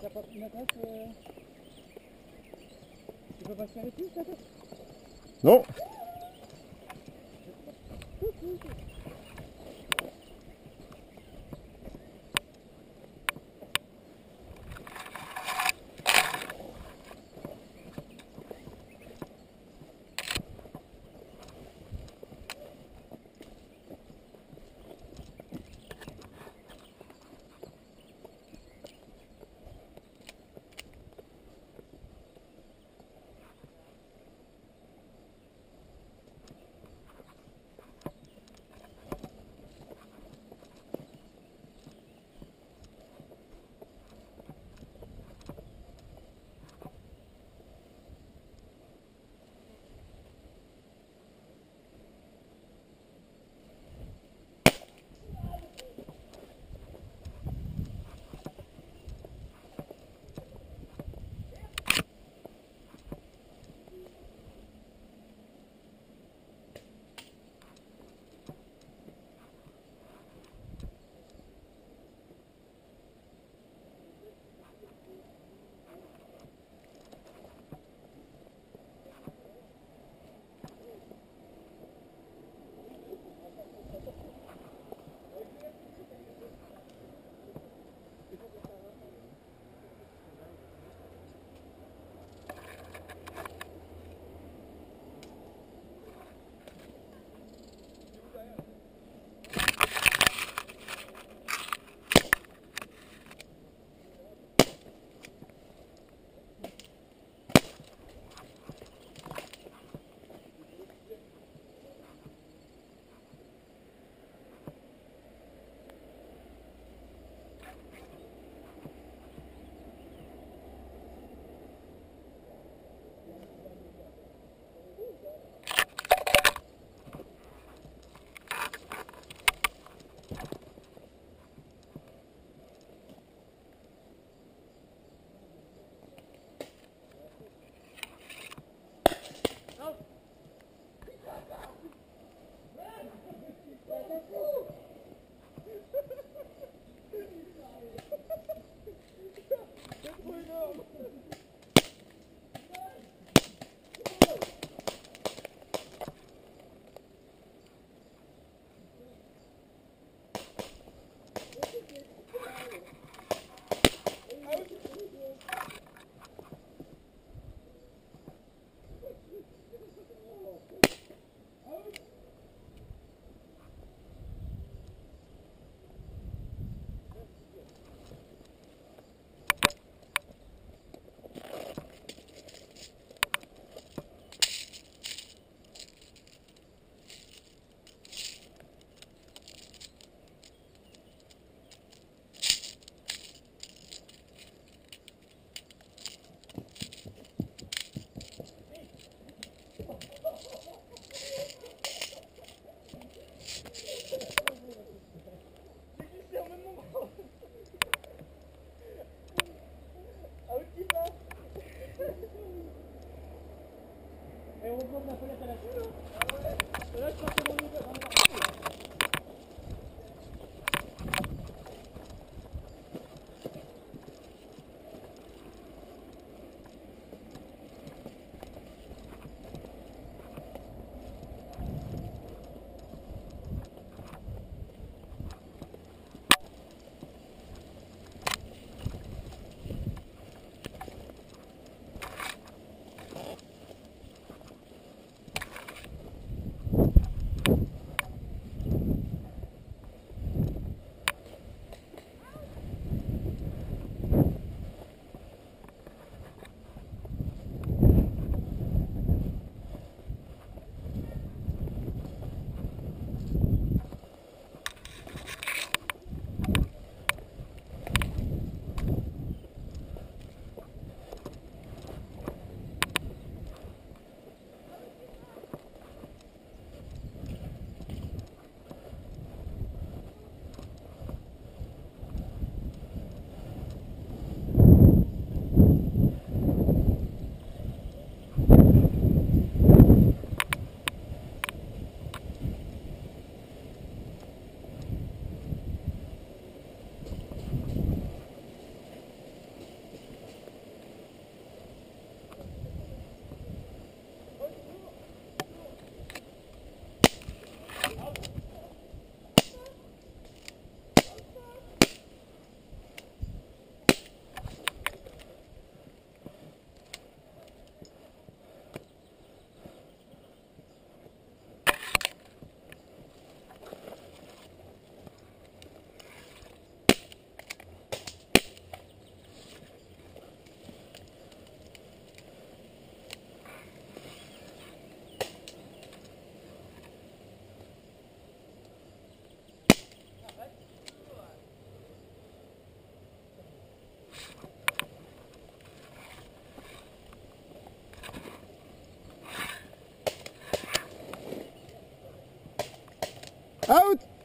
t'as pas pris une attaque euh... Tu peux pas se faire les plus, Es un poco más fuerte la cura. Pero es que es un. Out!